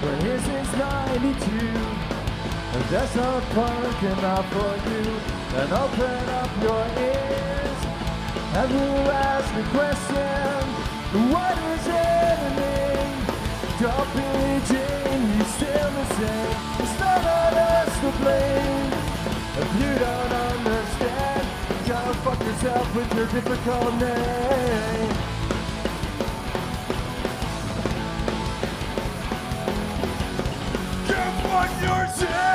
but his is 92. And that's not punk enough for you. Then open up your ears and you ask the question, what is happening? Be Jane, you still the same. It's not on us to blame. If you don't understand, go fuck yourself with your difficult name. on your shit!